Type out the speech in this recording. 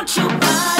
want you by